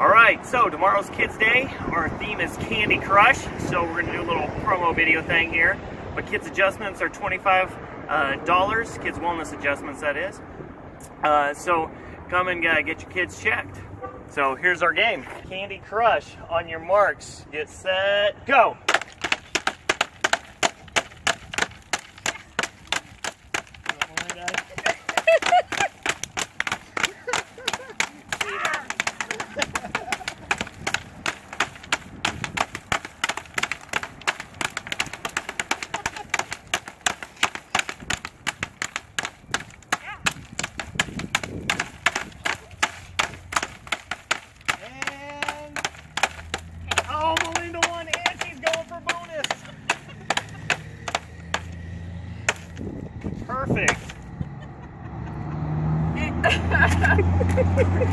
All right, so tomorrow's Kids Day. Our theme is Candy Crush, so we're gonna do a little promo video thing here. But kids adjustments are $25, uh, kids wellness adjustments that is. Uh, so come and uh, get your kids checked. So here's our game, Candy Crush. On your marks, get set, go. Perfect.